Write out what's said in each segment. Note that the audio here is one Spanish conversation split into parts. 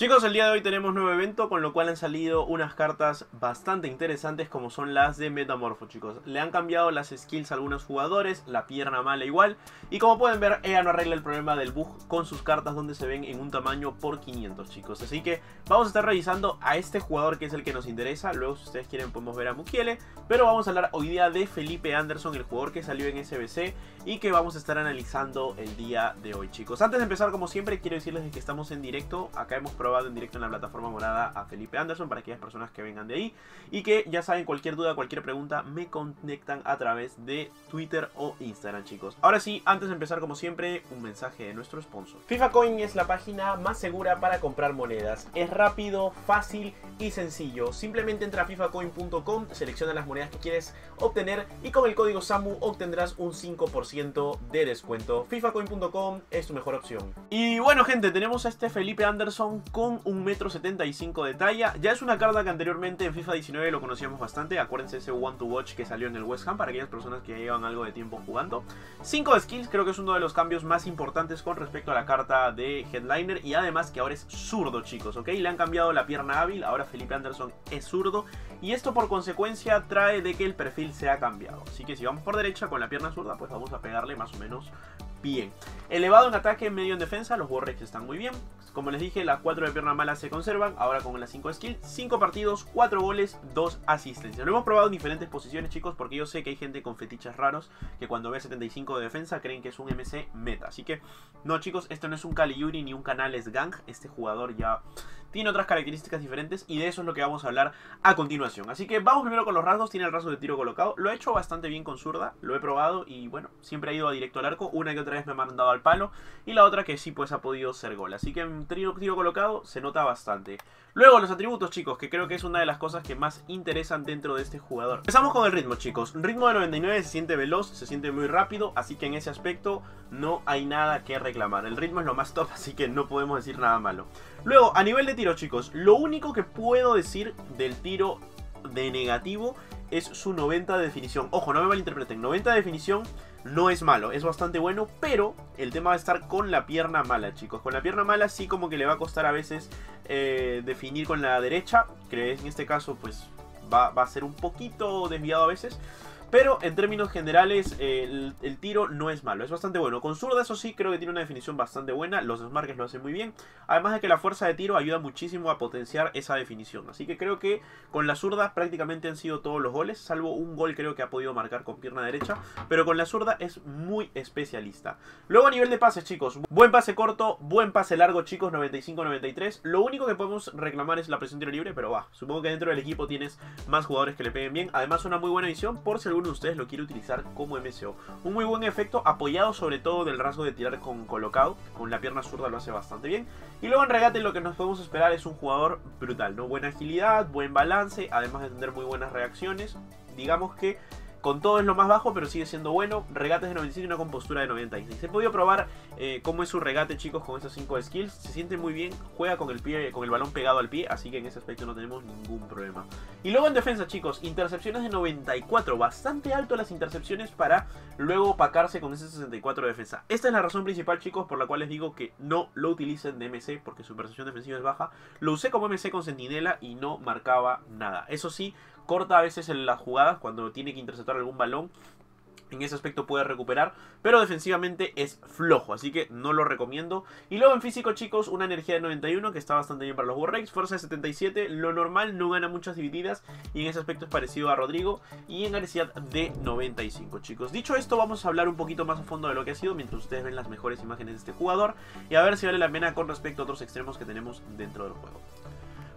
Chicos, el día de hoy tenemos nuevo evento, con lo cual han salido unas cartas bastante interesantes como son las de Metamorfo, chicos. Le han cambiado las skills a algunos jugadores, la pierna mala igual, y como pueden ver, ella no arregla el problema del bug con sus cartas donde se ven en un tamaño por 500, chicos. Así que vamos a estar revisando a este jugador que es el que nos interesa, luego si ustedes quieren podemos ver a Mukiele, pero vamos a hablar hoy día de Felipe Anderson, el jugador que salió en SBC y que vamos a estar analizando el día de hoy, chicos. Antes de empezar, como siempre, quiero decirles que estamos en directo, acá hemos probado en directo en la plataforma morada a Felipe Anderson para aquellas personas que vengan de ahí y que ya saben cualquier duda, cualquier pregunta me conectan a través de Twitter o Instagram chicos. Ahora sí, antes de empezar como siempre, un mensaje de nuestro sponsor. FIFA Coin es la página más segura para comprar monedas. Es rápido, fácil y sencillo. Simplemente entra a fifacoin.com, selecciona las monedas que quieres obtener y con el código SAMU obtendrás un 5% de descuento. fifacoin.com es tu mejor opción. Y bueno gente, tenemos a este Felipe Anderson con un metro 75 de talla. Ya es una carta que anteriormente en FIFA 19 lo conocíamos bastante. Acuérdense ese One to Watch que salió en el West Ham para aquellas personas que llevan algo de tiempo jugando. 5 skills creo que es uno de los cambios más importantes con respecto a la carta de Headliner. Y además que ahora es zurdo chicos, ¿ok? Le han cambiado la pierna hábil, ahora Felipe Anderson es zurdo. Y esto por consecuencia trae de que el perfil se ha cambiado. Así que si vamos por derecha con la pierna zurda, pues vamos a pegarle más o menos bien. Elevado en ataque, medio en defensa, los Warrex están muy bien. Como les dije, las 4 de pierna mala se conservan. Ahora con las 5 skills, 5 partidos, 4 goles, 2 asistencias. Lo hemos probado en diferentes posiciones, chicos, porque yo sé que hay gente con fetiches raros que cuando ve 75 de defensa creen que es un MC meta. Así que, no, chicos, esto no es un Yuri ni un Canales Gang. Este jugador ya tiene otras características diferentes y de eso es lo que vamos a hablar a continuación. Así que vamos primero con los rasgos, tiene el rasgo de tiro colocado, lo he hecho bastante bien con zurda, lo he probado y bueno, siempre ha ido a directo al arco, una que otra vez me ha mandado al palo y la otra que sí pues ha podido ser gol. Así que en tiro, tiro colocado se nota bastante. Luego los atributos chicos, que creo que es una de las cosas que más interesan dentro de este jugador. Empezamos con el ritmo chicos, ritmo de 99 se siente veloz, se siente muy rápido, así que en ese aspecto no hay nada que reclamar. El ritmo es lo más top, así que no podemos decir nada malo. Luego, a nivel de tiro chicos, lo único que puedo decir del tiro de negativo es su 90 de definición. Ojo, no me malinterpreten, 90 de definición no es malo, es bastante bueno, pero el tema va a estar con la pierna mala, chicos. Con la pierna mala sí como que le va a costar a veces eh, definir con la derecha, que en este caso pues va, va a ser un poquito desviado a veces. Pero en términos generales, el, tiro no es malo, es bastante bueno. Con zurda, eso sí, creo que tiene una definición bastante buena. Los desmarques lo hacen muy bien. Además de que la fuerza de tiro ayuda muchísimo a potenciar esa definición. Así que creo que con la zurda prácticamente han sido todos los goles, salvo un gol creo que ha podido marcar con pierna derecha. Pero con la zurda es muy especialista. Luego a nivel de pases, chicos, buen pase corto, buen pase largo, chicos, 95-93. Lo único que podemos reclamar es la presión tiro libre, pero va, supongo que dentro del equipo tienes más jugadores que le peguen bien. Además, una muy buena visión por si alguno de ustedes lo quiere utilizar como MSO. Un muy buen efecto, apoyado sobre todo del rasgo de tirar con colocado. Con la pierna zurda lo hace bastante bien. Y luego en regate lo que nos podemos esperar es un jugador brutal, ¿no? Buena agilidad, buen balance, además de tener muy buenas reacciones. Digamos que con todo es lo más bajo, pero sigue siendo bueno. Regates de 95 y una compostura de 96. He podido probar eh, cómo es su regate, chicos, con esas 5 skills. Se siente muy bien, juega con el pie, con el balón pegado al pie, así que en ese aspecto no tenemos ningún problema. Y luego en defensa, chicos, intercepciones de 94. Bastante alto las intercepciones para luego opacarse con ese 64 de defensa. Esta es la razón principal, chicos, por la cual les digo que no lo utilicen de MC, porque su percepción defensiva es baja. Lo usé como MC con Sentinela y no marcaba nada. Eso sí, corta a veces en las jugadas cuando tiene que interceptar algún balón. En ese aspecto puede recuperar, pero defensivamente es flojo, así que no lo recomiendo. Y luego en físico, chicos, una energía de 91 que está bastante bien para los Warrex. Fuerza de 77, lo normal, no gana muchas divididas y en ese aspecto es parecido a Rodrigo. Y en agresividad de 95, chicos. Dicho esto, vamos a hablar un poquito más a fondo de lo que ha sido mientras ustedes ven las mejores imágenes de este jugador y a ver si vale la pena con respecto a otros extremos que tenemos dentro del juego.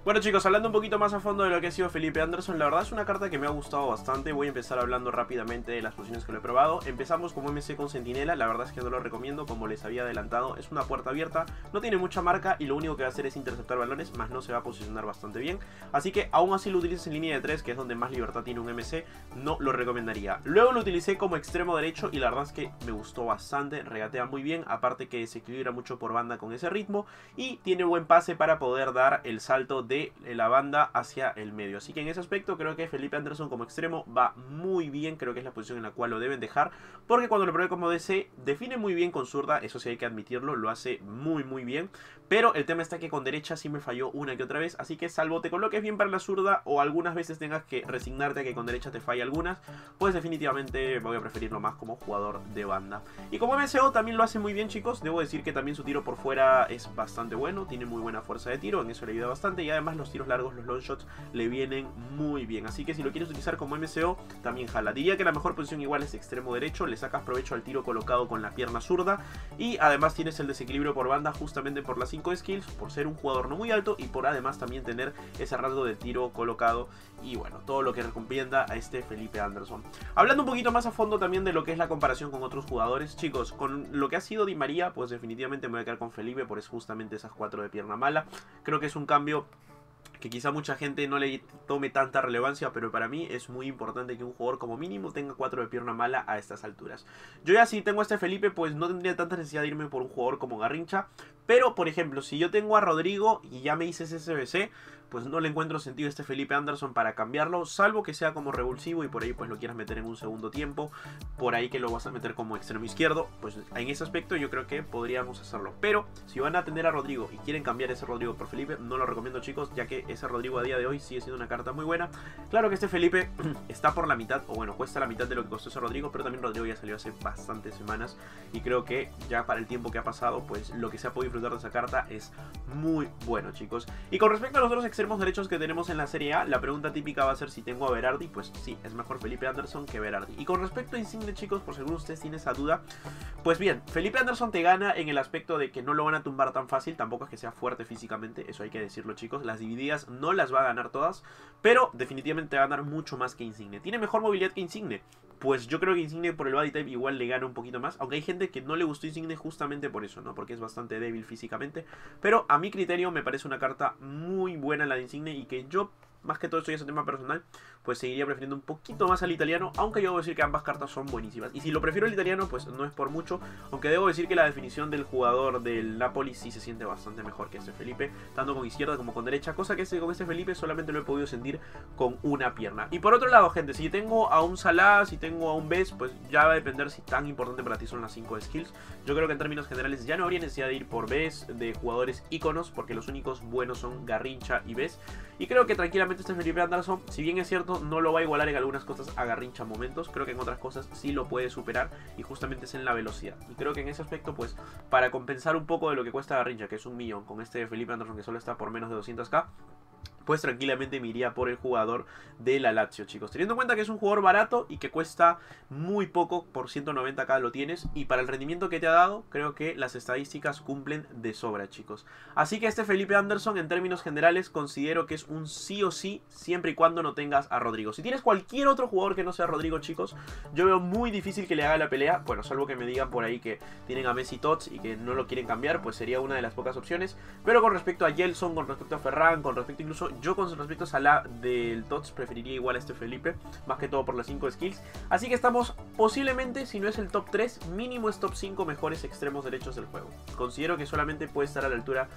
Bueno chicos, hablando un poquito más a fondo de lo que ha sido Felipe Anderson, la verdad es una carta que me ha gustado bastante, voy a empezar hablando rápidamente de las posiciones que lo he probado. Empezamos como MC con Sentinela, la verdad es que no lo recomiendo, como les había adelantado, es una puerta abierta, no tiene mucha marca y lo único que va a hacer es interceptar balones, más no se va a posicionar bastante bien. Así que aún así lo utilices en línea de 3, que es donde más libertad tiene un MC, no lo recomendaría. Luego lo utilicé como extremo derecho y la verdad es que me gustó bastante, regatea muy bien, aparte que se equilibra mucho por banda con ese ritmo y tiene buen pase para poder dar el salto de de la banda hacia el medio. Así que en ese aspecto creo que Felipe Anderson como extremo va muy bien, creo que es la posición en la cual lo deben dejar, porque cuando lo probé como DC define muy bien con zurda, eso sí hay que admitirlo, lo hace muy muy bien, pero el tema está que con derecha sí me falló una que otra vez, así que salvo te coloques bien para la zurda o algunas veces tengas que resignarte a que con derecha te falle algunas, pues definitivamente voy a preferirlo más como jugador de banda. Y como MSO también lo hace muy bien chicos, debo decir que también su tiro por fuera es bastante bueno, tiene muy buena fuerza de tiro, en eso le ayuda bastante. Y además los tiros largos, los long shots le vienen muy bien, así que si lo quieres utilizar como MSO también jala. Diría que la mejor posición igual es extremo derecho, le sacas provecho al tiro colocado con la pierna zurda y además tienes el desequilibrio por banda justamente por las 5 skills, por ser un jugador no muy alto y por además también tener ese rasgo de tiro colocado y bueno, todo lo que recomienda a este Felipe Anderson. Hablando un poquito más a fondo también de lo que es la comparación con otros jugadores, chicos, con lo que ha sido Di María, pues definitivamente me voy a quedar con Felipe por es justamente esas 4 de pierna mala. Creo que es un cambio que quizá mucha gente no le tome tanta relevancia, pero para mí es muy importante que un jugador como mínimo tenga 4 de pierna mala a estas alturas. Yo ya si tengo a este Felipe, pues no tendría tanta necesidad de irme por un jugador como Garrincha, pero por ejemplo, si yo tengo a Rodrigo y ya me hice ese SBC, pues no le encuentro sentido a este Felipe Anderson para cambiarlo, salvo que sea como revulsivo y por ahí pues lo quieras meter en un segundo tiempo, por ahí que lo vas a meter como extremo izquierdo, pues en ese aspecto yo creo que podríamos hacerlo. Pero si van a tener a Rodrigo y quieren cambiar ese Rodrigo por Felipe, no lo recomiendo chicos, ya que ese Rodrigo a día de hoy sigue siendo una carta muy buena. Claro que este Felipe está por la mitad, o bueno, cuesta la mitad de lo que costó ese Rodrigo, pero también Rodrigo ya salió hace bastantes semanas y creo que ya para el tiempo que ha pasado, pues lo que se ha podido disfrutar de esa carta es muy bueno chicos. Y con respecto a los otros extremos derechos que tenemos en la Serie A, la pregunta típica va a ser si tengo a Berardi, pues sí, es mejor Felipe Anderson que Berardi. Y con respecto a Insigne, chicos, por si ustedes tiene esa duda, pues bien, Felipe Anderson te gana en el aspecto de que no lo van a tumbar tan fácil, tampoco es que sea fuerte físicamente, eso hay que decirlo, chicos. Las divididas no las va a ganar todas, pero definitivamente va a ganar mucho más que Insigne. ¿Tiene mejor movilidad que Insigne? Pues yo creo que Insigne por el body type igual le gana un poquito más, aunque hay gente que no le gustó Insigne justamente por eso, ¿no? Porque es bastante débil físicamente, pero a mi criterio me parece una carta muy buena la de Insigne y que yo más que todo esto ya es un tema personal, pues seguiría prefiriendo un poquito más al italiano, aunque yo debo decir que ambas cartas son buenísimas. Y si lo prefiero el italiano, pues no es por mucho, aunque debo decir que la definición del jugador del Napoli sí se siente bastante mejor que este Felipe, tanto con izquierda como con derecha, cosa que este, con este Felipe solamente lo he podido sentir con una pierna. Y por otro lado, gente, si tengo a un Salah, si tengo a un Bes, pues ya va a depender si tan importante para ti son las 5 skills. Yo creo que en términos generales ya no habría necesidad de ir por Bes de jugadores íconos, porque los únicos buenos son Garrincha y Bes. Y creo que tranquilamente este Felipe Anderson, si bien es cierto, no lo va a igualar en algunas cosas a Garrincha momentos, creo que en otras cosas sí lo puede superar y justamente es en la velocidad. Y creo que en ese aspecto, pues, para compensar un poco de lo que cuesta Garrincha, que es un millón, con este Felipe Anderson que solo está por menos de 200k, pues tranquilamente me iría por el jugador de la Lazio, chicos. Teniendo en cuenta que es un jugador barato y que cuesta muy poco, por 190k lo tienes, y para el rendimiento que te ha dado, creo que las estadísticas cumplen de sobra, chicos. Así que este Felipe Anderson, en términos generales, considero que es un sí o sí, siempre y cuando no tengas a Rodrigo. Si tienes cualquier otro jugador que no sea Rodrigo, chicos, yo veo muy difícil que le haga la pelea, bueno, salvo que me digan por ahí que tienen a Messi Tots y que no lo quieren cambiar, pues sería una de las pocas opciones. Pero con respecto a Gelson, con respecto a Ferran, con respecto incluso yo con respecto a la del TOTS preferiría igual a este Felipe, más que todo por las 5 skills. Así que estamos posiblemente, si no es el top 3, mínimo es top 5 mejores extremos derechos del juego. Considero que solamente puede estar a la altura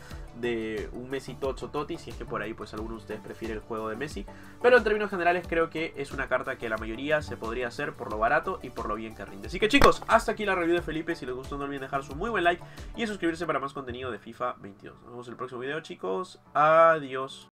de un Messi TOTS o Totti, si es que por ahí pues alguno de ustedes prefiere el juego de Messi. Pero en términos generales creo que es una carta que la mayoría se podría hacer por lo barato y por lo bien que rinde. Así que chicos, hasta aquí la review de Felipe. Si les gustó no olviden dejar su muy buen like y suscribirse para más contenido de FIFA 22. Nos vemos en el próximo video chicos. Adiós.